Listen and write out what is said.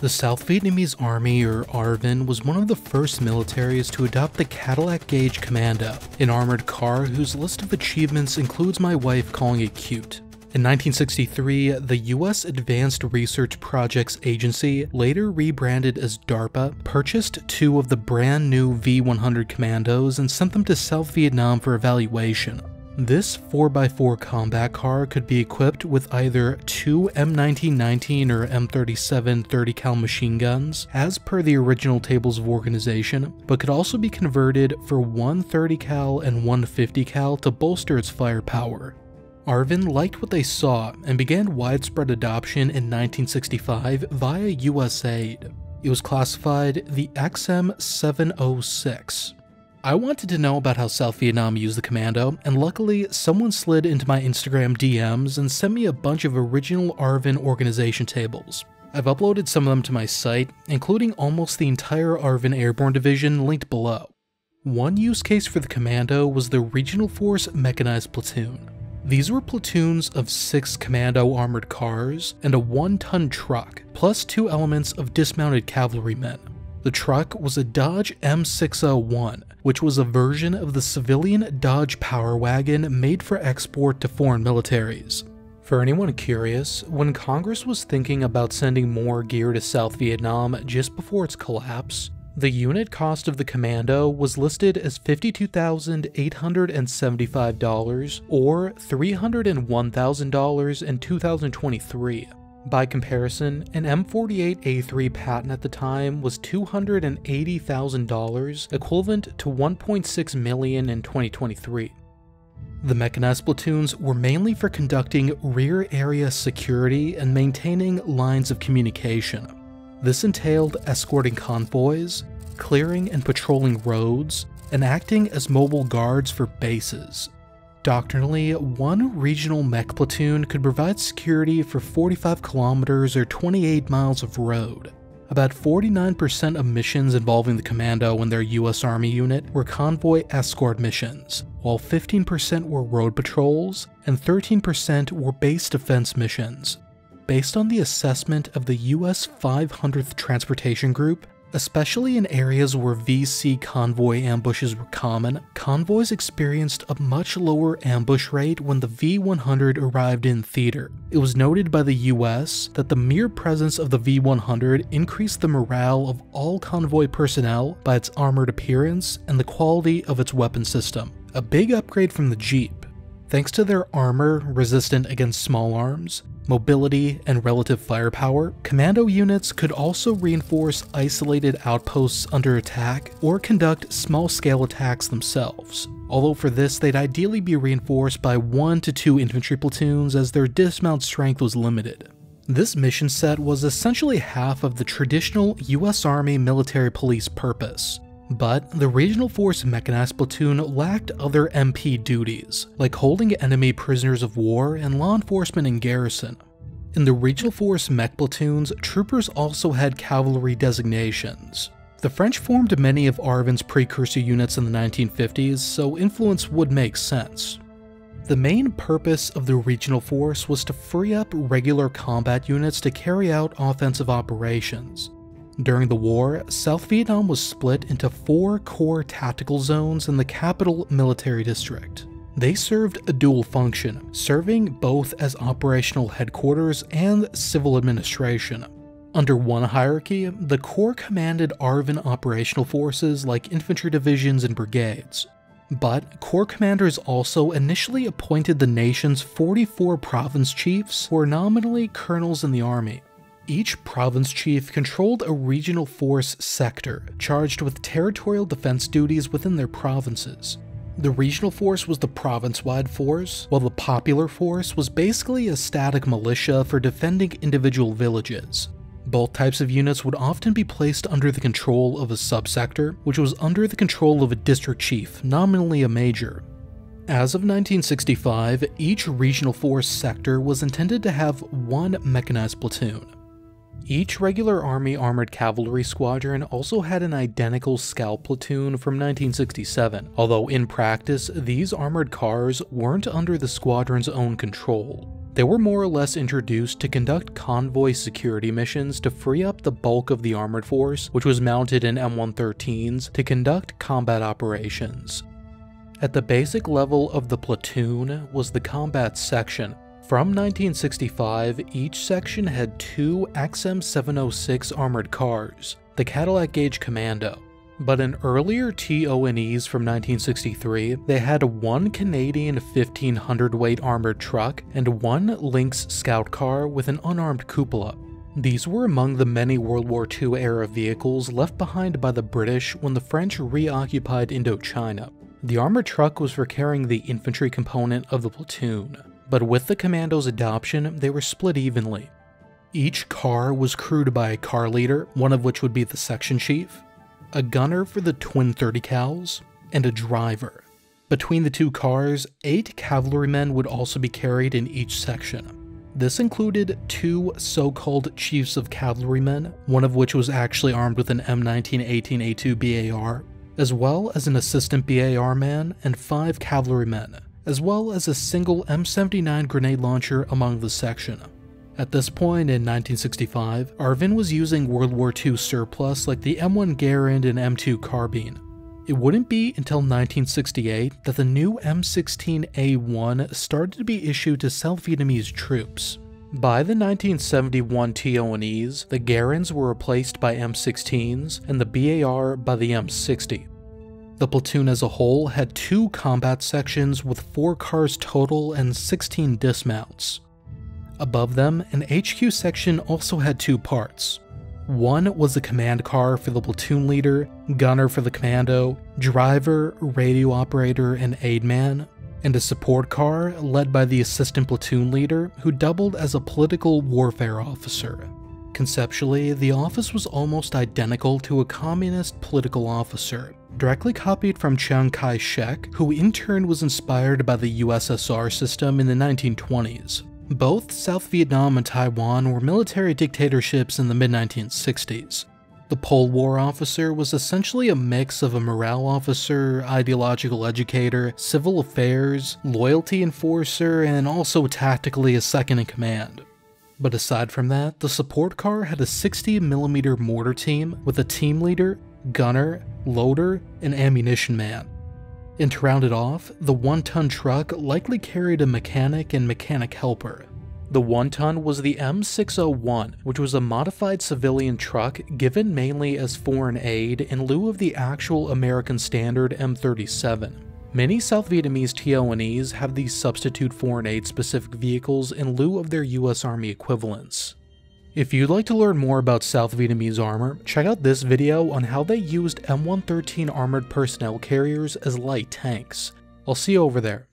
The South Vietnamese Army, or ARVN, was one of the first militaries to adopt the Cadillac Gauge Commando, an armored car whose list of achievements includes my wife calling it cute. In 1963, the US Advanced Research Projects Agency, later rebranded as DARPA, purchased two of the brand new V 100 Commandos and sent them to South Vietnam for evaluation. This 4x4 combat car could be equipped with either two M1919 or M37 30 cal machine guns, as per the original tables of organization, but could also be converted for one 30 cal and one 50 cal to bolster its firepower. ARVN liked what they saw and began widespread adoption in 1965 via USAID. It was classified the XM706 I wanted to know about how South Vietnam used the commando, and luckily, someone slid into my Instagram DMs and sent me a bunch of original ARVN organization tables. I've uploaded some of them to my site, including almost the entire ARVN Airborne Division linked below. One use case for the commando was the Regional Force Mechanized Platoon. These were platoons of six commando armored cars and a one ton truck, plus two elements of dismounted cavalrymen. The truck was a Dodge M601, which was a version of the civilian Dodge Power Wagon made for export to foreign militaries. For anyone curious, when Congress was thinking about sending more gear to South Vietnam just before its collapse, the unit cost of the Commando was listed as $52,875 or $301,000 in 2023. By comparison, an M48A3 Patton at the time was $280,000, equivalent to 1.6 million in 2023. The mechanized platoons were mainly for conducting rear area security and maintaining lines of communication. This entailed escorting convoys, clearing and patrolling roads, and acting as mobile guards for bases. Doctrinally, one regional mech platoon could provide security for 45 kilometers or 28 miles of road. About 49% of missions involving the commando and their US Army unit were convoy escort missions, while 15% were road patrols and 13% were base defense missions. Based on the assessment of the US 500th Transportation Group, Especially in areas where VC convoy ambushes were common, convoys experienced a much lower ambush rate when the V 100 arrived in theater. It was noted by the US that the mere presence of the V 100 increased the morale of all convoy personnel by its armored appearance and the quality of its weapon system. A big upgrade from the Jeep. Thanks to their armor resistant against small arms, mobility, and relative firepower, commando units could also reinforce isolated outposts under attack or conduct small-scale attacks themselves. Although for this, they'd ideally be reinforced by one to two infantry platoons as their dismount strength was limited. This mission set was essentially half of the traditional US Army military police purpose, but the Regional Force Mechanized Platoon lacked other MP duties, like holding enemy prisoners of war and law enforcement in garrison. In the Regional Force Mech platoons, troopers also had cavalry designations. The French formed many of ARVN's precursor units in the 1950s, so influence would make sense. The main purpose of the regional force was to free up regular combat units to carry out offensive operations, during the war, South Vietnam was split into four corps tactical zones in the capital military district. They served a dual function, serving both as operational headquarters and civil administration. Under one hierarchy, the Corps commanded ARVN operational forces like infantry divisions and brigades. But Corps commanders also initially appointed the nation's 44 province chiefs, who were nominally colonels in the army. Each province chief controlled a regional force sector charged with territorial defense duties within their provinces. The regional force was the province wide force, while the popular force was basically a static militia for defending individual villages. Both types of units would often be placed under the control of a subsector, which was under the control of a district chief, nominally a major. As of 1965, each regional force sector was intended to have one mechanized platoon. Each regular Army Armored Cavalry Squadron also had an identical Scout platoon from 1967, although in practice, these armored cars weren't under the squadron's own control. They were more or less introduced to conduct convoy security missions to free up the bulk of the armored force, which was mounted in M113s, to conduct combat operations. At the basic level of the platoon was the combat section. From 1965, each section had two XM706 armored cars, the Cadillac Gauge Commando, but in earlier TO&Es from 1963, they had one Canadian 1500 weight armored truck and one Lynx scout car with an unarmed cupola. These were among the many World War II era vehicles left behind by the British when the French reoccupied Indochina. The armored truck was for carrying the infantry component of the platoon, but with the commando's adoption, they were split evenly. Each car was crewed by a car leader, one of which would be the section chief, a gunner for the twin 30 cals, and a driver. Between the two cars, eight cavalrymen would also be carried in each section. This included two so-called chiefs of cavalrymen, one of which was actually armed with an M1918A2 BAR, as well as an assistant BAR man and five cavalrymen, as well as a single M79 grenade launcher among the section. At this point in 1965, ARVN was using World War II surplus like the M1 Garand and M2 carbine. It wouldn't be until 1968 that the new M16A1 started to be issued to South Vietnamese troops. By the 1971 TO&Es, the Garands were replaced by M16s and the BAR by the M60. The platoon as a whole had two combat sections with 4 cars total and 16 dismounts. Above them, an HQ section also had two parts. One was the command car for the platoon leader, gunner for the commando, driver, radio operator, and aid man, and a support car led by the assistant platoon leader who doubled as a political warfare officer. Conceptually, the office was almost identical to a communist political officer, directly copied from Chiang Kai-shek, who in turn was inspired by the USSR system in the 1920s. Both South Vietnam and Taiwan were military dictatorships in the mid 1960s. The Pol War officer was essentially a mix of a morale officer, ideological educator, civil affairs, loyalty enforcer, and also tactically a second in command. But aside from that, the support car had a 60mm mortar team with a team leader, gunner, loader, and ammunition man. And to round it off, the one ton truck likely carried a mechanic and mechanic helper. The one ton was the M601, which was a modified civilian truck given mainly as foreign aid in lieu of the actual American standard M37. Many South Vietnamese TO&Es have these substitute foreign aid specific vehicles in lieu of their US Army equivalents. If you'd like to learn more about South Vietnamese armor, check out this video on how they used M113 armored personnel carriers as light tanks. I'll see you over there.